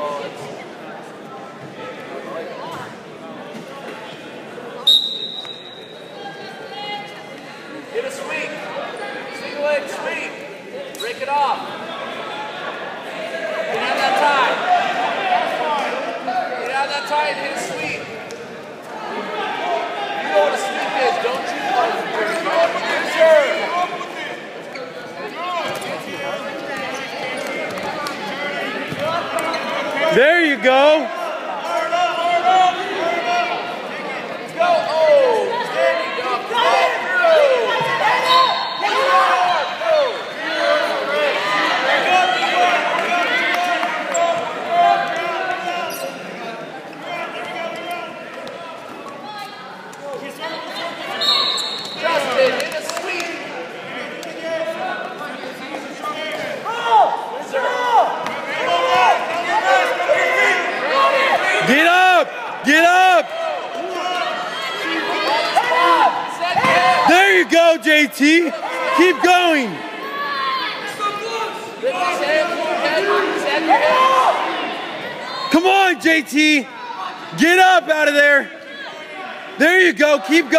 Oh, it's Keep going.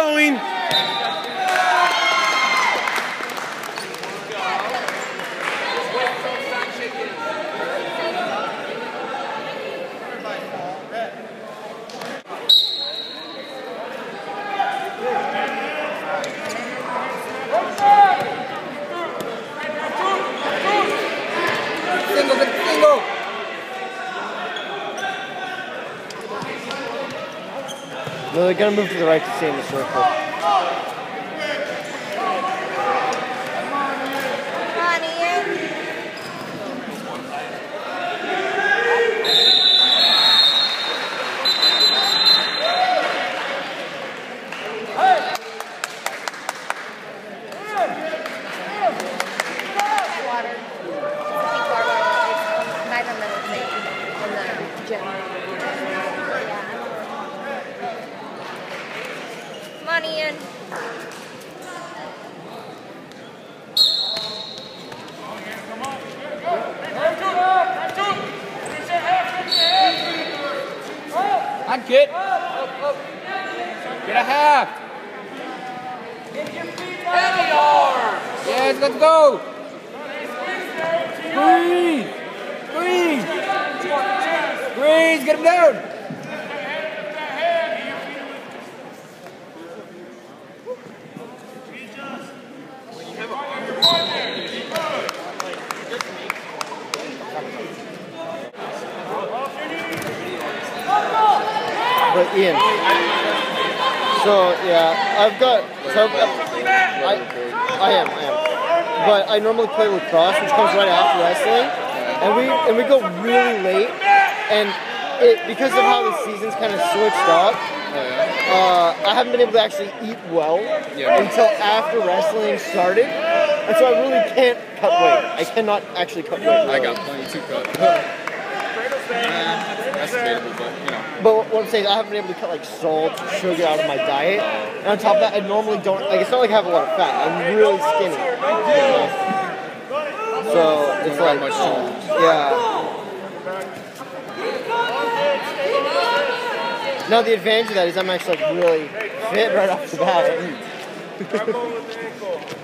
They're gonna move to the right to stay in the circle. Come on, Ian. Water. Pink water. It's vitamin in the gym. Yeah. Come on, Ian. On kid. Get a half. Heavy arm. Yes, let's go. Squeeze. Squeeze. Squeeze. Get him down. But Ian. So yeah, I've got. So I, I am, I am. But I normally play lacrosse, which comes right after wrestling, and we and we go really late, and it because of how the season's kind of switched up. Uh, I haven't been able to actually eat well until after wrestling started, and so I really can't cut weight. I cannot actually cut weight. I got plenty to cut. That's debatable, but you know. But what I'm saying is I haven't been able to cut like salt, sugar out of my diet. And on top of that, I normally don't, like, it's not like I have a lot of fat. I'm really skinny. you know? So it's Don't like, have much to yeah. Now the advantage of that is I'm actually like really fit right off the bat.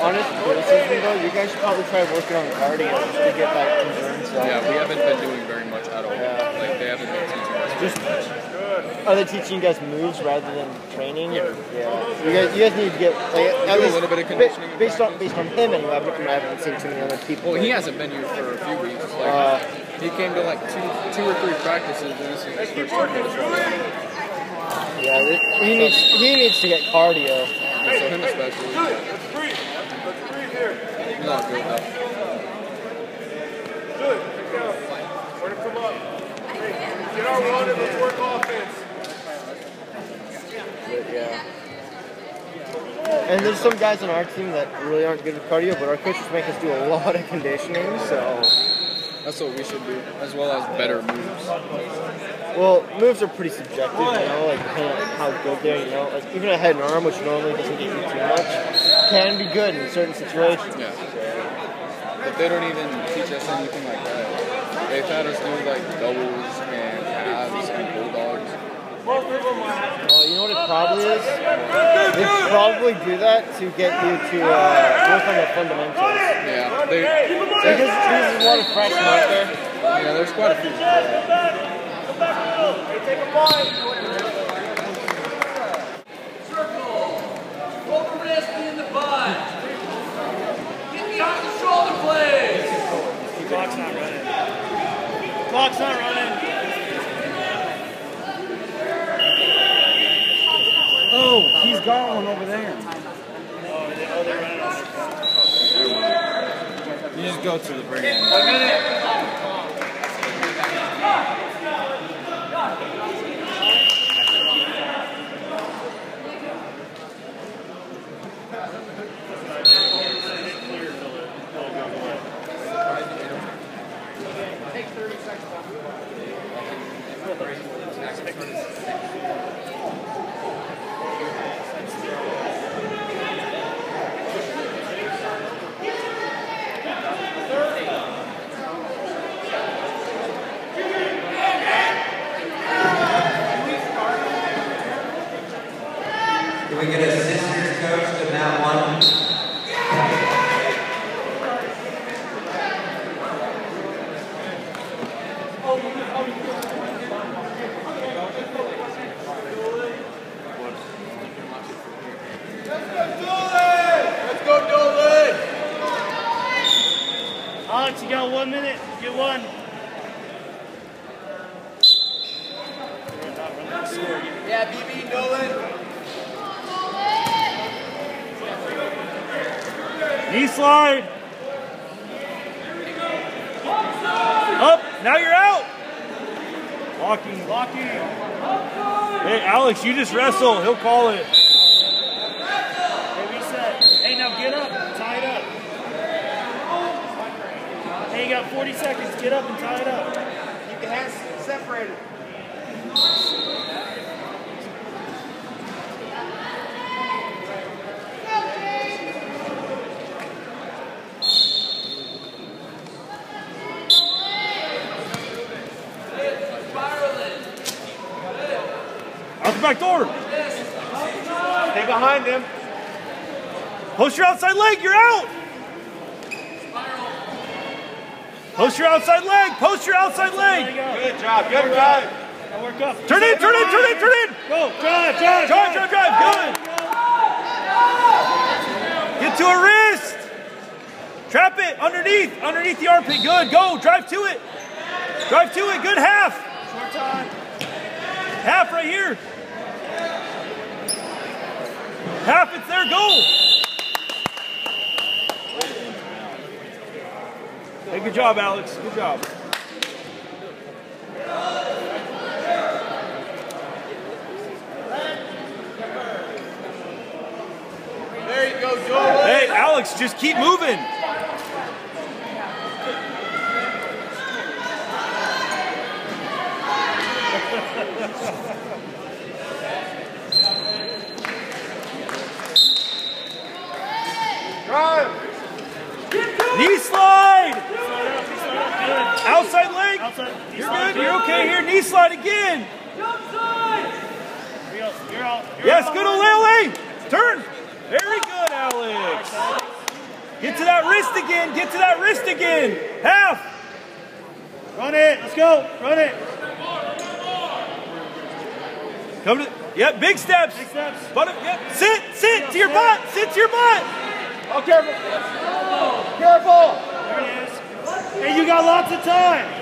honest criticism though, you guys should probably try working on cardio just to get that endurance up. Yeah, we haven't been doing very much at all. Yeah. Like they haven't been teaching us. Just are they teaching you guys moves rather than training? Yeah. You guys, you guys need to get like at do a little bit of conditioning and based on based on him anyway. I haven't, seen too many other people. Well, he hasn't been here for a few weeks. Like Uh, he came to like two, two or three practices, and this is his first time. Yeah, this, he needs he needs to get cardio. Hey, so. him especially. Good. Let's breathe. Let's breathe here. He's not good enough. Good. Pick down. Where to come up? Hey, get our run and let's work offense. Yeah. And there's some guys on our team that really aren't good with cardio, but our coaches make us do a lot of conditioning, so. That's what we should do, as well as better moves. well, moves are pretty subjective, you know, like how good they're, you know. Like even a head and arm, which normally doesn't get you too much, can be good in certain situations. Yeah. But they don't even teach us anything like that. They've had us do like doubles and halves and bulldogs. Well, you know what it probably is? They probably do that to get you to uh, work on the fundamentals. Yeah. They, Because there's a lot of freshmen out there. yeah, there's quite a few. Hold the wrist in the butt. Get behind the shoulder blades. Clock's not running. Clock's not running. Oh, he's got one over there. Oh, they, oh, they're running on. You just go to the. Can we get a sisters coach to that one? Let's go, Dolan. Alex, you got one minute. Get one. Yeah, BB, Nolan. Knee slide. Up. Now you're out. Walking, walking. Hey, Alex, you just wrestle. He'll call it. Hey, reset. Hey, now get up. Tie it up. Hey, you got 40 seconds. Get up and tie it up. Keep your hands separated. Out the back door. Stay behind him. Post your outside leg. You're out. Post your outside leg. Post your outside leg. Good job. Good drive. Now work up. Turn in, turn in, turn in, turn in. Go. Drive, drive, Drive, drive, drive. Good. Get to a wrist. Trap it underneath, underneath the armpit. Good. Go. Drive to it. Drive to it. Good half. Short time. Half right here. Half, it's there. Go. Hey, good job, Alex. Good job. There you go, Dolan. Hey, Alex, just keep moving. Drive. Knee slide. Good. Outside You're good. You're okay here. Knee slide again. You're out. You're out. You're Yes, good old Lele. Turn. Very good, Alex. Get to that wrist again. Get to that wrist again. Half. Run it. Let's go. Run it. Come to. Yep, big steps. Big steps. Yep. Sit, sit to your butt. Sit to your butt. Oh, careful. Careful. There it is. Hey, you got lots of time.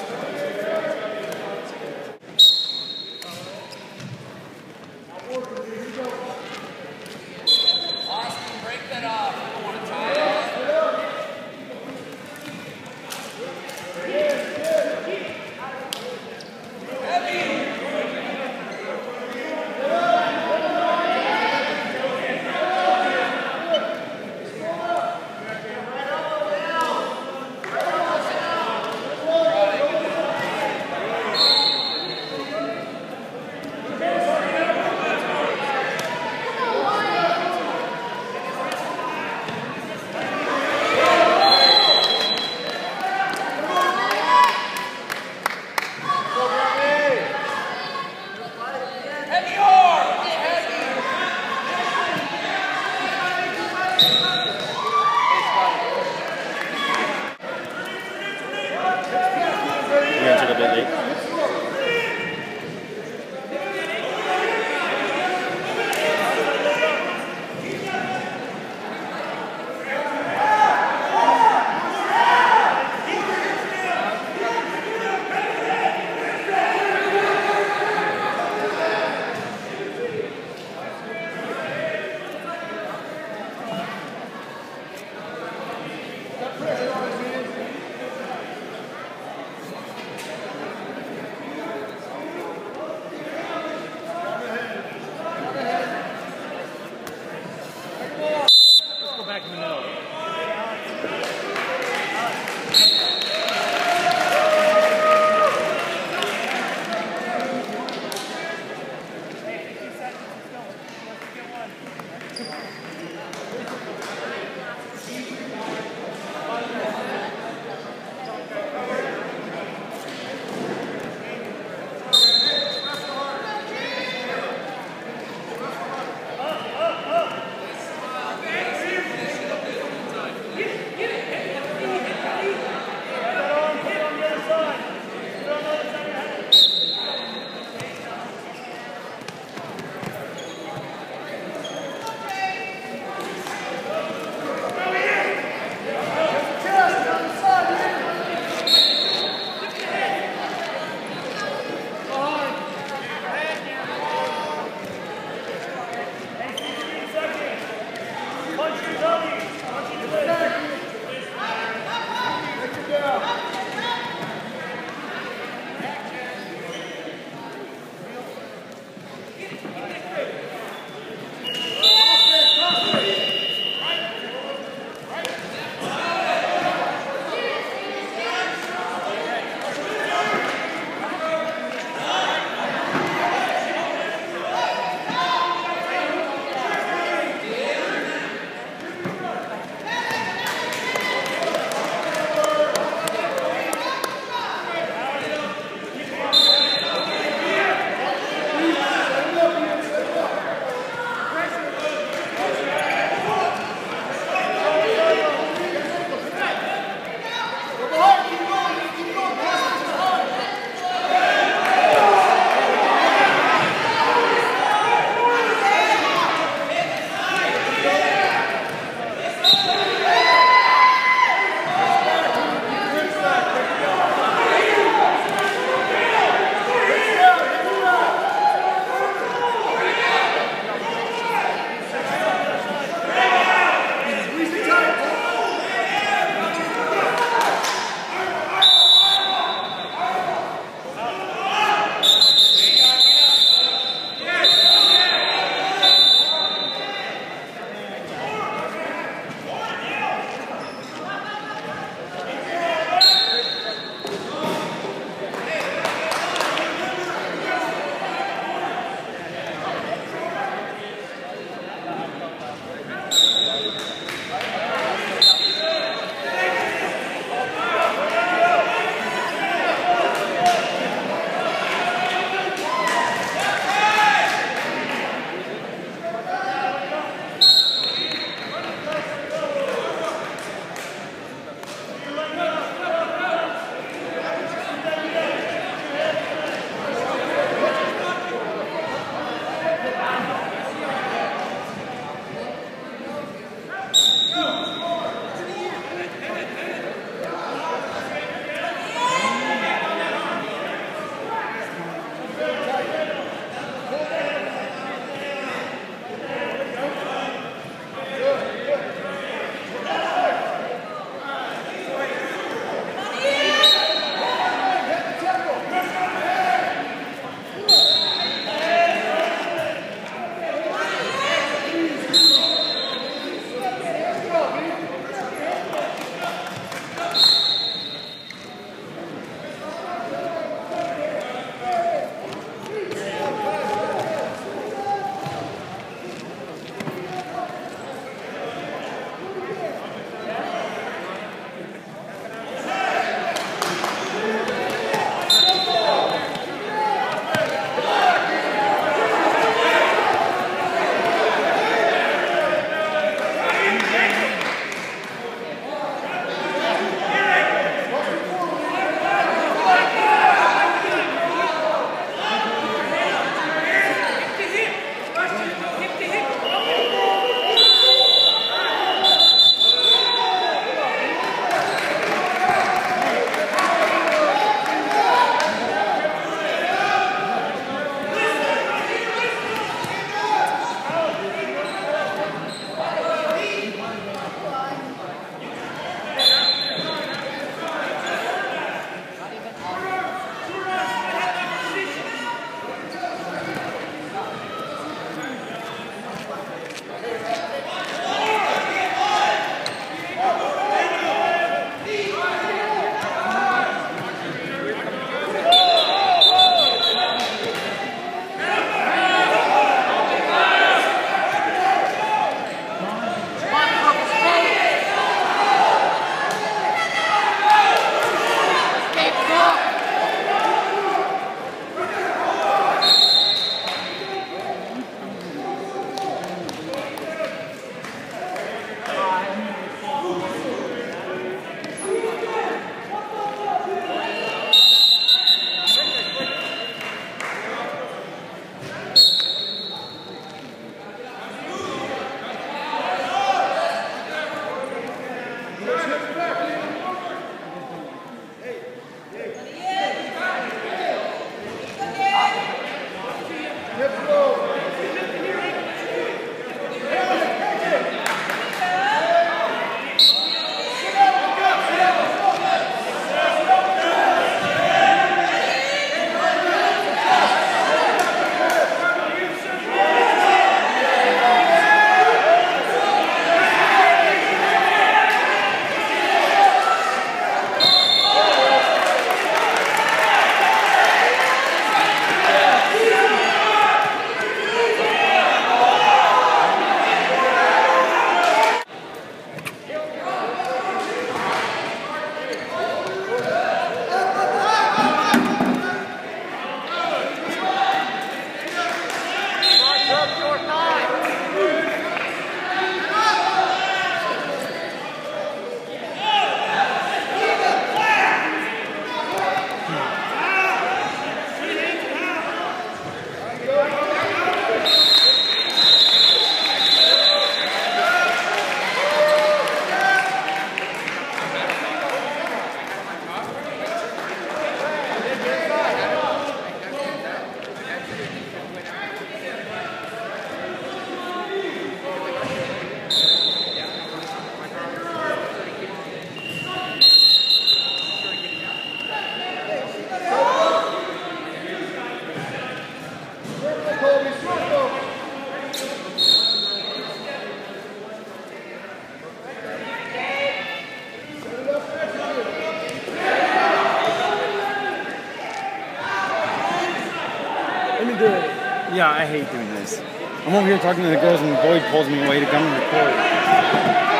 I'm over here talking to the girls, and Boyd pulls me away to come and record.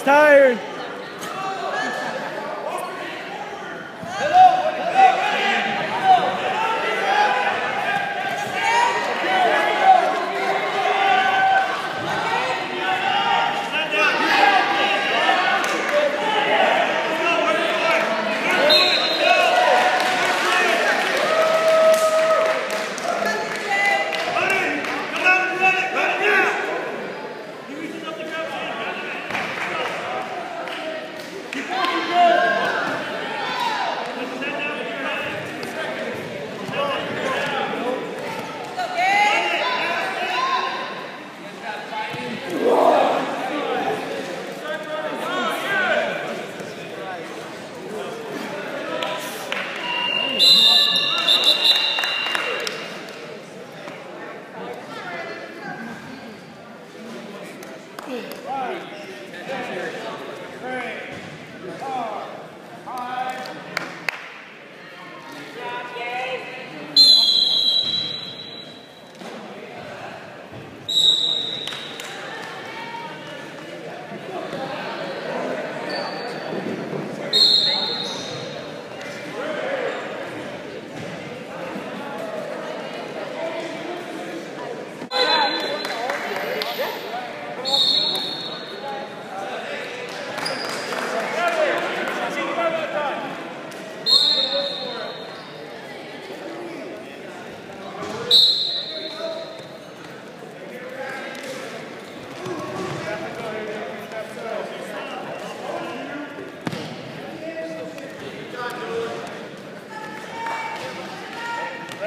He's tired.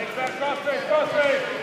My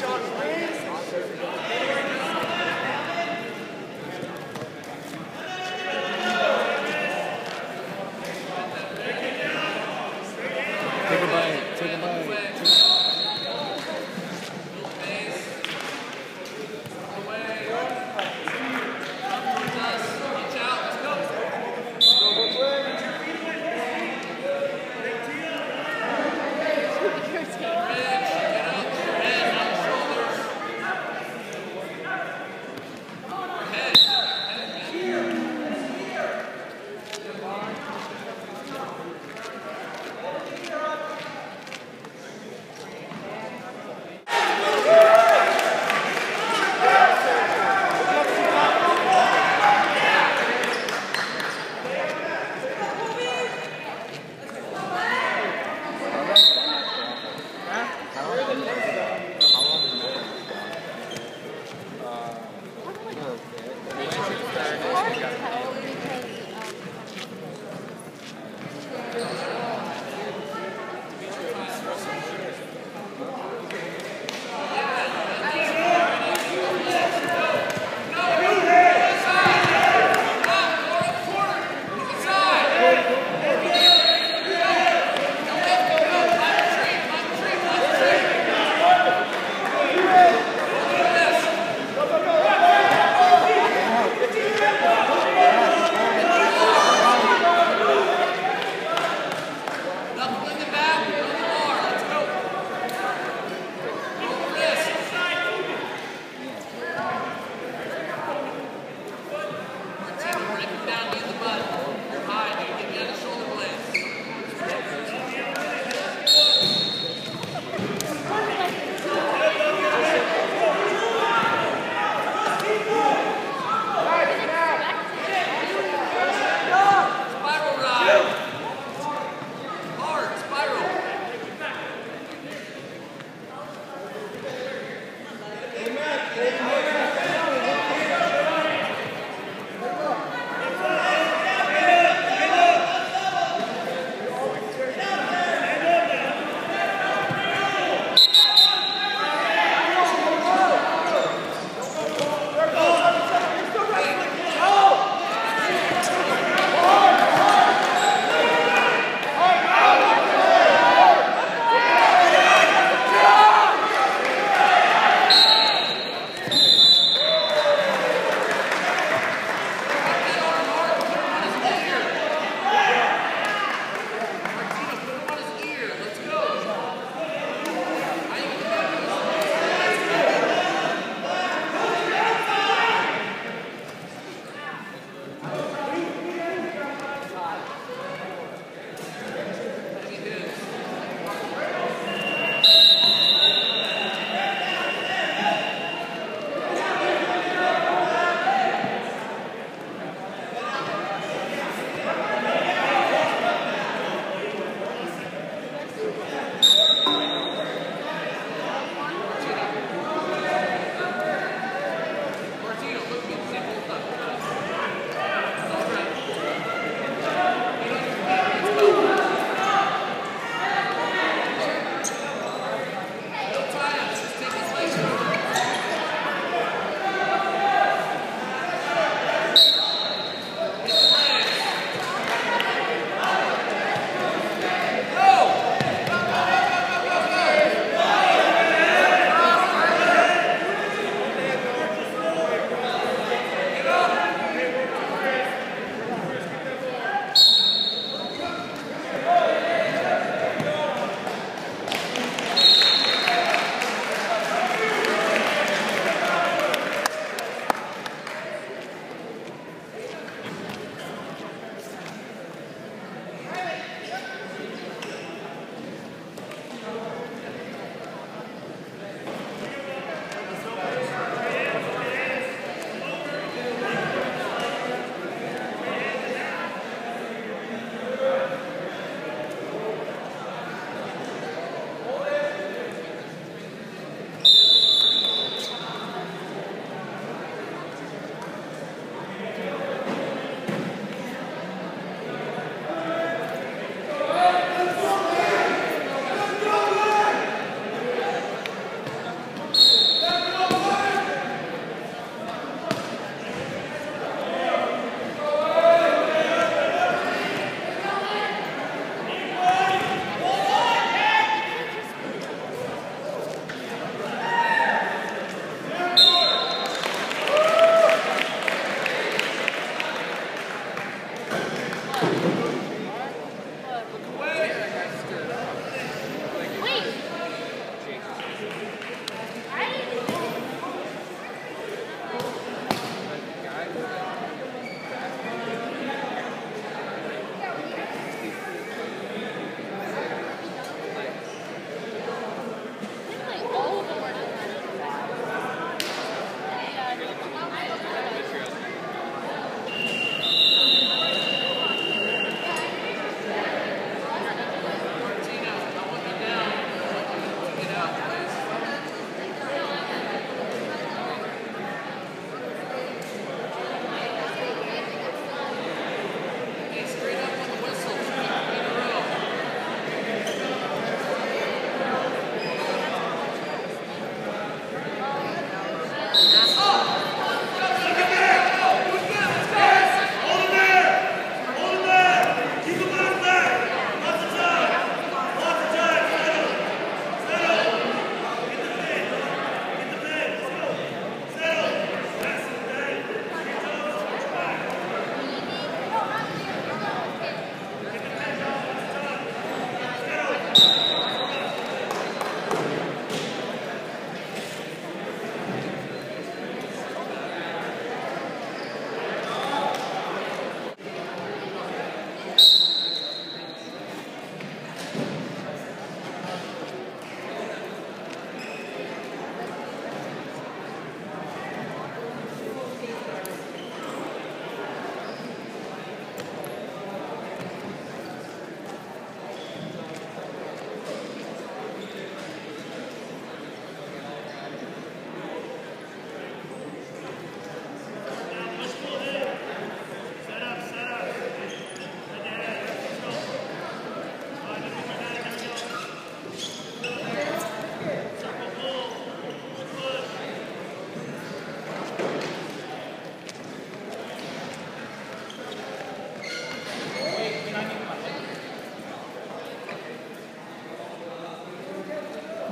These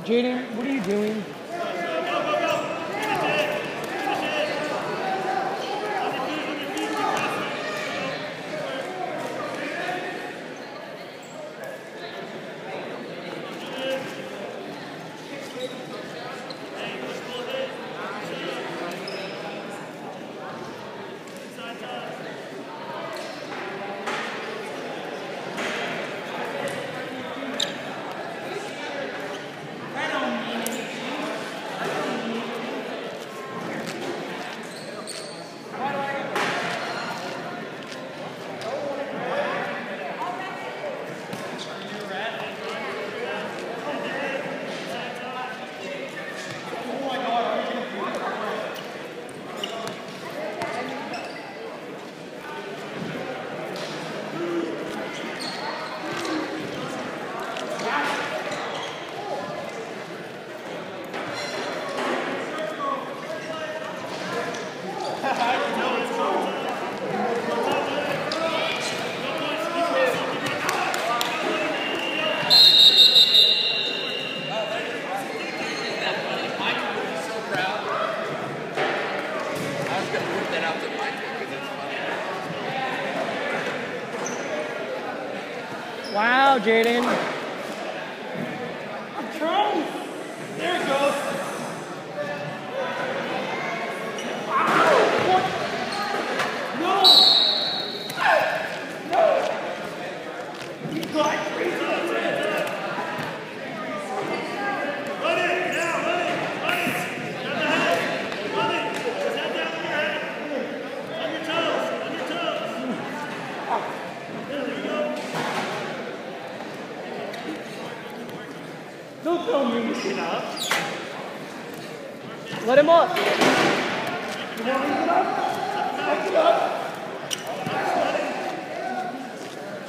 Jaden, what are you doing?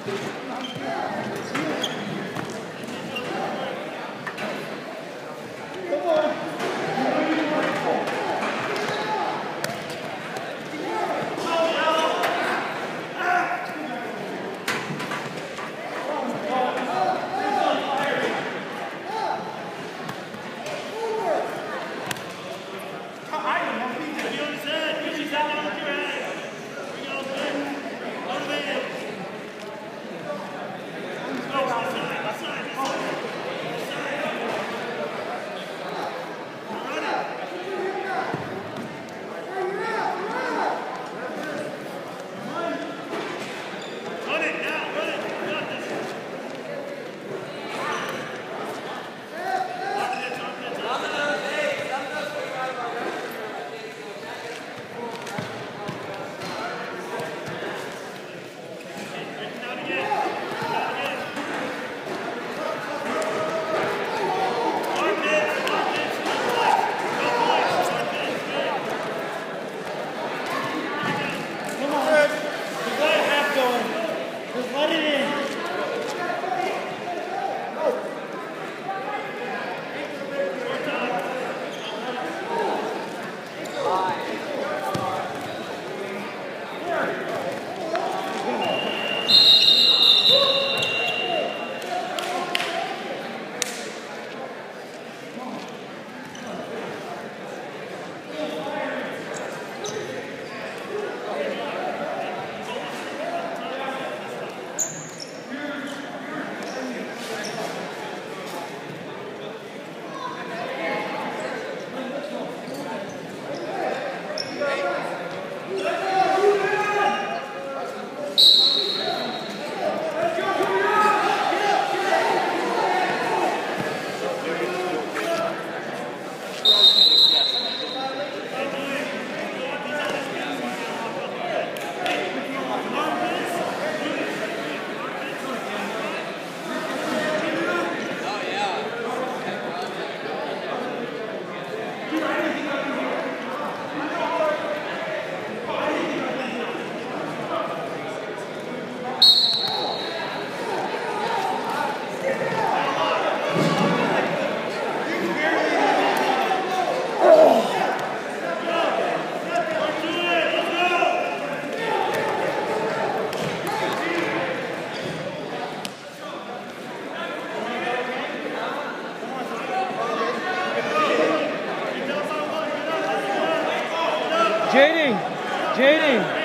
Come Jaden! Jaden!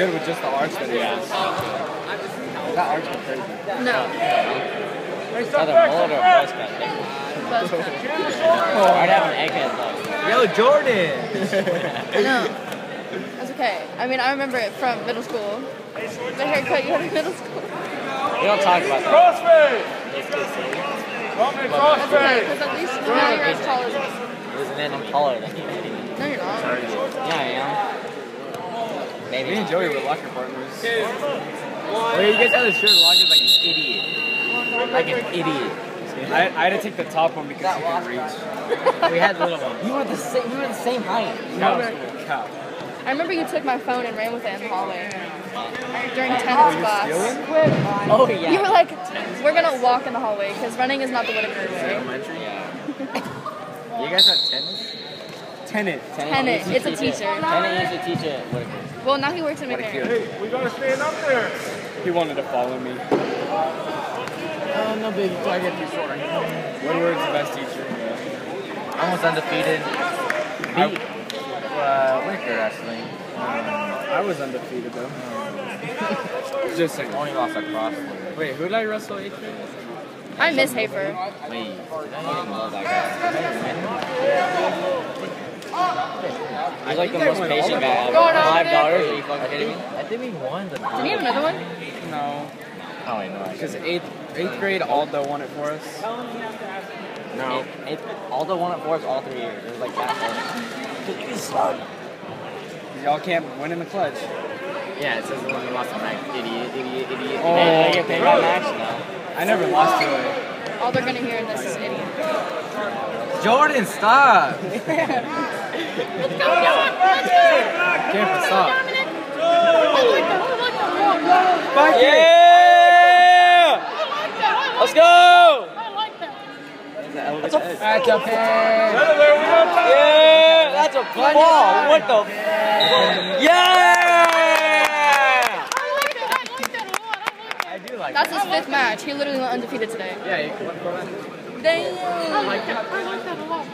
Good with just the arch that he has. That arch is crazy. No. It's either mullet or a buzz cut. Oh, I'd have an egghead though. Yo, Jordan! No. That's okay. I mean, I remember it from middle school. The haircut you had in middle school. We don't talk about that. Cross face. It's good to Come That's okay, because at least now you're as tall as me. Listen, then I'm taller than you. No, you're not. Yeah, I am. Maybe. Me and Joey were locker partners. Wait, you guys have the shirt locked like an idiot. Like an idiot. I, I had to take the top one because he couldn't reach. We had little ones. You were the same. We were the same height. Cow. Cow. I remember you took my phone and ran with it in the hallway during oh, tennis class. Oh yeah. You were like, we're gonna walk in the hallway because running is not the Whitaker way. elementary. Yeah. you guys have tennis. Tenant. Tennis. used oh, It's a teacher. Tennis used a teacher it. Whitaker. Well, now he works in McNary. Hey, we gotta stand up there. He wanted to follow me. Oh no, big. I get too short. Woodward's the best teacher. Almost undefeated. Beat uh, Whitaker actually. I was undefeated though. Just saying. Only lost a cross. Wait, who did I wrestle eighth grade? I miss Hafer. Wait, I love that guy. He's like the most patient guy ever. Going on, Five dollars? Are you fucking kidding me? I think we won the. Did he have another one? No. Oh wait, no. Because eighth eighth grade Aldo won it for us. No. It, it, Aldo won it for us all three years. It was like that. Y'all can't win in the clutch. Yeah, it says the one you lost on that idiot, idiot, idiot. Oh. I get paid by match now. I never lost to it. All they're gonna hear in this is idiot. Jordan, stop. Let's go, Dylan. Let's go. Jennifer, stop. I like that. I like that. Spike. Yeah! I like that. I like Let's go! I like that. That's a That's a pin. Yeah! That's a ball. What the? Yeah! I like that. I like that a. I like that. I do like That's his fifth match. He literally went undefeated today. Yeah, you, what, what, Damn. I like that. I like that a lot.